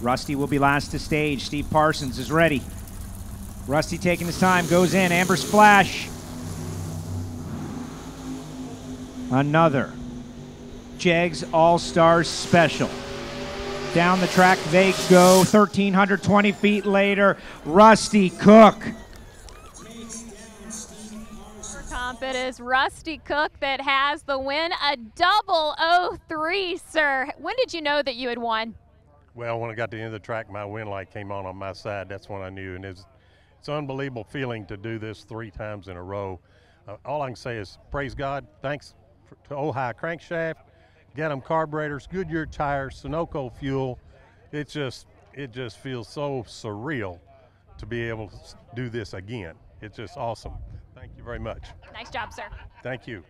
Rusty will be last to stage. Steve Parsons is ready. Rusty taking his time, goes in. Amber Splash. Another Jegs All Stars special. Down the track they go, 1,320 feet later. Rusty Cook. It is Rusty Cook that has the win, a double 03, sir. When did you know that you had won? Well, when I got to the end of the track, my win light came on on my side. That's when I knew, and it's it's an unbelievable feeling to do this three times in a row. Uh, all I can say is praise God. Thanks for, to Ohio Crankshaft, Get them carburetors, Goodyear tires, Sunoco fuel. It just it just feels so surreal to be able to do this again. It's just awesome. Thank you very much. Nice job, sir. Thank you.